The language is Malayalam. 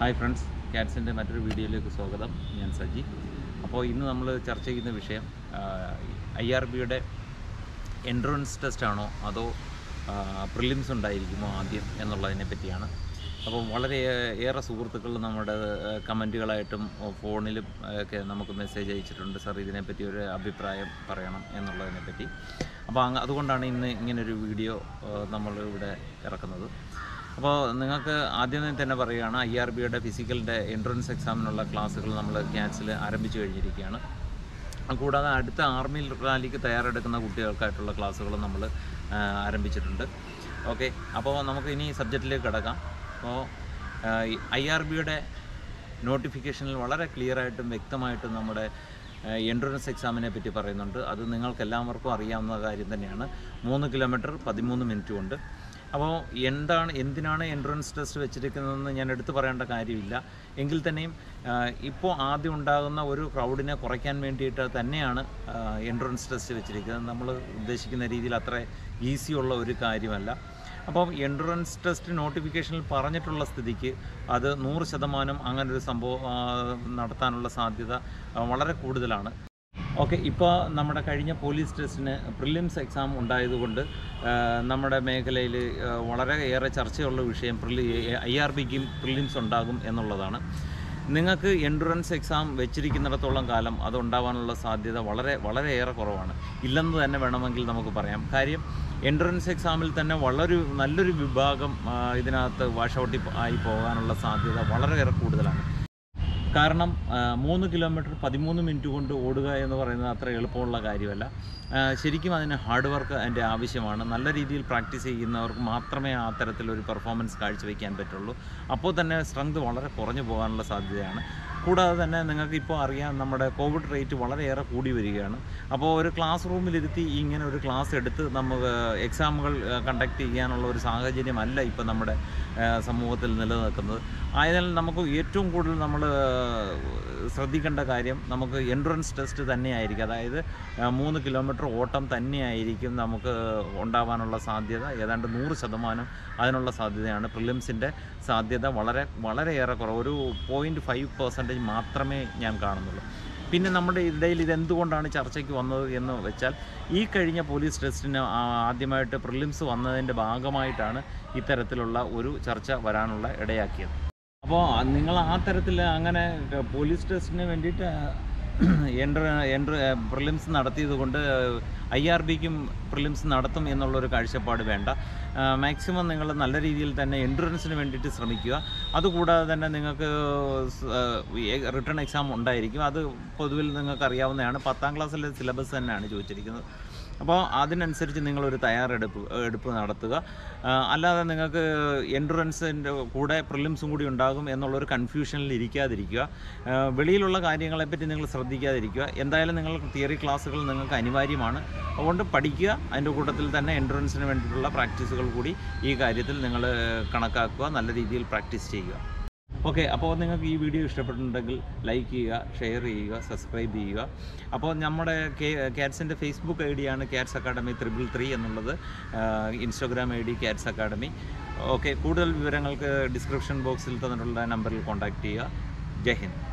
ഹായ് ഫ്രണ്ട്സ് ക്യാറ്റ്സിന്റെ മറ്റൊരു വീഡിയോയിലേക്ക് സ്വാഗതം. ഞാൻ സജി. അപ്പോൾ ഇന്ന് നമ്മൾ ചർച്ച ചെയ്യുന്ന വിഷയം ഐ ആർ ബിയുടെ എൻട്രൻസ് ടെസ്റ്റ് ആണോ അതോ പ്രിലിംസ് ഉണ്ടായിരിക്കുമോ ആദ്യം എന്നുള്ളതിനെ പറ്റിയാണ്. അപ്പോൾ വളരെ ഏറെ സുഹൃത്തുക്കൾ നമ്മുടെ കമന്റുകളായിട്ടും ഫോണിലും ഒക്കെ നമുക്ക് മെസ്സേജ് അയച്ചിട്ടുണ്ട്. സാർ ഇതിനെപ്പറ്റി ഒരു അഭിപ്രായം പറയണം എന്നുള്ളതിനെ പറ്റി. അപ്പോൾ അതുകൊണ്ടാണ് ഇന്ന് ഇങ്ങനൊരു വീഡിയോ നമ്മൾ ഇവിടെ ഇറക്കുന്നത്. അപ്പോൾ നിങ്ങൾക്ക് ആദ്യം തന്നെ പറയുകയാണ് ഐ ആർ ബിയുടെ ഫിസിക്കലിന്റെ എൻട്രൻസ് എക്സാമിനുള്ള ക്ലാസ്സുകൾ നമ്മൾ ക്യാൻസിൽ ആരംഭിച്ചു കഴിഞ്ഞിരിക്കുകയാണ്. കൂടാതെ അടുത്ത ആർമി റാലിക്ക് തയ്യാറെടുക്കുന്ന കുട്ടികൾക്കായിട്ടുള്ള ക്ലാസ്സുകൾ നമ്മൾ ആരംഭിച്ചിട്ടുണ്ട്. ഓക്കെ അപ്പോൾ നമുക്ക് ഇനി സബ്ജക്റ്റിലേക്ക് കിടക്കാം. അപ്പോൾ ഐ ആർ ബിയുടെ നോട്ടിഫിക്കേഷനിൽ വളരെ ക്ലിയറായിട്ടും വ്യക്തമായിട്ടും നമ്മുടെ എൻട്രൻസ് എക്സാമിനെ പറ്റി പറയുന്നുണ്ട്. അത് നിങ്ങൾക്ക് എല്ലാവർക്കും അറിയാവുന്ന കാര്യം തന്നെയാണ്. മൂന്ന് കിലോമീറ്റർ പതിമൂന്ന് മിനിറ്റ് കൊണ്ട്. അപ്പോൾ എന്താണ് എന്തിനാണ് എൻട്രൻസ് ടെസ്റ്റ് വെച്ചിരിക്കുന്നതെന്ന് ഞാൻ എടുത്തു പറയേണ്ട കാര്യമില്ല. എങ്കിൽ തന്നെയും ഇപ്പോൾ ആദ്യം ഉണ്ടാകുന്ന ഒരു ക്രൗഡിനെ കുറയ്ക്കാൻ വേണ്ടിയിട്ട് തന്നെയാണ് എൻട്രൻസ് ടെസ്റ്റ് വെച്ചിരിക്കുന്നത്. നമ്മൾ ഉദ്ദേശിക്കുന്ന രീതിയിൽ അത്ര ഈസിയുള്ള ഒരു കാര്യമല്ല. അപ്പോൾ എൻട്രൻസ് ടെസ്റ്റ് നോട്ടിഫിക്കേഷനിൽ പറഞ്ഞിട്ടുള്ള സ്ഥിതിക്ക് അത് നൂറ് ശതമാനം അങ്ങനൊരു സംഭവം നടത്താനുള്ള സാധ്യത വളരെ കൂടുതലാണ്. ഓക്കെ ഇപ്പോൾ നമ്മുടെ കഴിഞ്ഞ പോലീസ് ടെസ്റ്റിന് പ്രിലിംസ് എക്സാം ഉണ്ടായതുകൊണ്ട് നമ്മുടെ മേഖലയിൽ വളരെ ഏറെ ചർച്ചയുള്ള വിഷയം പ്രിലി ഐ ആർ ബിക്കും പ്രിലിംസ് ഉണ്ടാകും എന്നുള്ളതാണ്. നിങ്ങൾക്ക് എൻട്രൻസ് എക്സാം വെച്ചിരിക്കുന്നിടത്തോളം കാലം അത് ഉണ്ടാവാനുള്ള സാധ്യത വളരെ വളരെ ഏറെ കുറവാണ്. ഇല്ലെന്ന് തന്നെ വേണമെങ്കിൽ നമുക്ക് പറയാം. കാര്യം എൻട്രൻസ് എക്സാമിൽ തന്നെ വളരെ നല്ലൊരു വിഭാഗം ഇതിനകത്ത് വാഷ് ആയി പോകാനുള്ള സാധ്യത വളരെയേറെ കൂടുതലാണ്. കാരണം മൂന്ന് കിലോമീറ്റർ പതിമൂന്ന് മിനിറ്റ് കൊണ്ട് ഓടുക എന്ന് പറയുന്നത് അത്ര എളുപ്പമുള്ള കാര്യമല്ല. ശരിക്കും അതിന് ഹാർഡ് വർക്ക് അതിന്റെ ആവശ്യമാണ്. നല്ല രീതിയിൽ പ്രാക്ടീസ് ചെയ്യുന്നവർക്ക് മാത്രമേ ആ തരത്തിലൊരു പെർഫോമൻസ് കാഴ്ചവെക്കാൻ പറ്റുള്ളൂ. അപ്പോൾ തന്നെ സ്ട്രെങ്ത് വളരെ കുറഞ്ഞു പോകാനുള്ള സാധ്യതയാണ്. കൂടാതെ തന്നെ നിങ്ങൾക്ക് ഇപ്പോൾ അറിയാം നമ്മുടെ കോവിഡ് റേറ്റ് വളരെയേറെ കൂടി വരികയാണ്. അപ്പോൾ ഒരു ക്ലാസ് റൂമിലിരുത്തി ഇങ്ങനെ ഒരു ക്ലാസ് എടുത്ത് നമുക്ക് എക്സാമുകൾ കണ്ടക്ട് ചെയ്യാനുള്ള ഒരു സാഹചര്യമല്ല ഇപ്പോൾ നമ്മുടെ സമൂഹത്തിൽ നിലനിൽക്കുന്നത്. ആയതിനാൽ നമുക്ക് ഏറ്റവും കൂടുതൽ നമ്മൾ ശ്രദ്ധിക്കേണ്ട കാര്യം നമുക്ക് എൻട്രൻസ് ടെസ്റ്റ് തന്നെയായിരിക്കും. അതായത് മൂന്ന് കിലോമീറ്റർ ഓട്ടം തന്നെയായിരിക്കും നമുക്ക് ഉണ്ടാവാനുള്ള സാധ്യത. ഏതാണ്ട് നൂറ് ശതമാനം അതിനുള്ള സാധ്യതയാണ്. പ്രിലിംസിന്റെ സാധ്യത വളരെ വളരെയേറെ കുറവ്. ഒരു പോയിന്റ് ഫൈവ് പെർസെന്റേജ് മാത്രമേ ഞാൻ കാണുന്നുള്ളൂ. പിന്നെ നമ്മുടെ ഇടയിൽ ഇതെന്തുകൊണ്ടാണ് ചർച്ചയ്ക്ക് വന്നത് എന്ന് വെച്ചാൽ ഈ കഴിഞ്ഞ പോലീസ് ടെസ്റ്റിന് ആദ്യമായിട്ട് പ്രിലിംസ് വന്നതിന്റെ ഭാഗമായിട്ടാണ് ഇത്തരത്തിലുള്ള ഒരു ചർച്ച വരാനുള്ള ഇടയാക്കിയത്. അപ്പോൾ നിങ്ങൾ ആ തരത്തിൽ അങ്ങനെ പോലീസ് ടെസ്റ്റിന് വേണ്ടിയിട്ട് എൻട്ര എൻട്ര പ്രിലിംസ് നടത്തിയത് കൊണ്ട് ഐ ആർ ബിക്കും പ്രിലിംസ് നടത്തും എന്നുള്ളൊരു കാഴ്ചപ്പാട് വേണ്ട. മാക്സിമം നിങ്ങൾ നല്ല രീതിയിൽ തന്നെ എൻട്രൻസിന് വേണ്ടിയിട്ട് ശ്രമിക്കുക. അതുകൂടാതെ തന്നെ നിങ്ങൾക്ക് റിട്ടേൺ എക്സാം ഉണ്ടായിരിക്കും. അത് പൊതുവിൽ നിങ്ങൾക്ക് അറിയാവുന്നതാണ് പത്താം ക്ലാസ്സിലെ സിലബസ് തന്നെയാണ് ചോദിച്ചിരിക്കുന്നത്. അപ്പോൾ അതിനനുസരിച്ച് നിങ്ങളൊരു തയ്യാറെടുപ്പ് എടുപ്പ് നടത്തുക. അല്ലാതെ നിങ്ങൾക്ക് എൻട്രൻസിന്റെ കൂടെ പ്രിലിംസും കൂടി ഉണ്ടാകും എന്നുള്ളൊരു കൺഫ്യൂഷനിൽ ഇരിക്കാതിരിക്കുക. വെളിയിലുള്ള കാര്യങ്ങളെപ്പറ്റി നിങ്ങൾ ശ്രദ്ധിക്കാതിരിക്കുക. എന്തായാലും നിങ്ങൾ തിയറി ക്ലാസ്സുകൾ നിങ്ങൾക്ക് അനിവാര്യമാണ്. അതുകൊണ്ട് പഠിക്കുക. അതിന്റെ കൂട്ടത്തിൽ തന്നെ എൻട്രൻസിന് വേണ്ടിയിട്ടുള്ള പ്രാക്ടീസുകൾ കൂടി ഈ കാര്യത്തിൽ നിങ്ങൾ കണക്കാക്കുക. നല്ല രീതിയിൽ പ്രാക്ടീസ് ചെയ്യുക. ഓക്കെ അപ്പോൾ നിങ്ങൾക്ക് ഈ വീഡിയോ ഇഷ്ടപ്പെട്ടിട്ടുണ്ടെങ്കിൽ ലൈക്ക് ചെയ്യുക ഷെയർ ചെയ്യുക സബ്സ്ക്രൈബ് ചെയ്യുക. അപ്പോൾ നമ്മുടെ ക്യാറ്റ്സിന്റെ ഫേസ്ബുക്ക് ഐ ഡിയാണ് ക്യാറ്റ്സ് അക്കാഡമി ത്രിബിൾ ത്രീ എന്നുള്ളത്. Instagram I D cats academy. Okay കൂടുതൽ വിവരങ്ങൾക്ക് ഡിസ്ക്രിപ്ഷൻ ബോക്സിൽ തന്നിട്ടുള്ള നമ്പറിൽ കോൺടാക്റ്റ് ചെയ്യുക. ജയ് ഹിന്ദ്.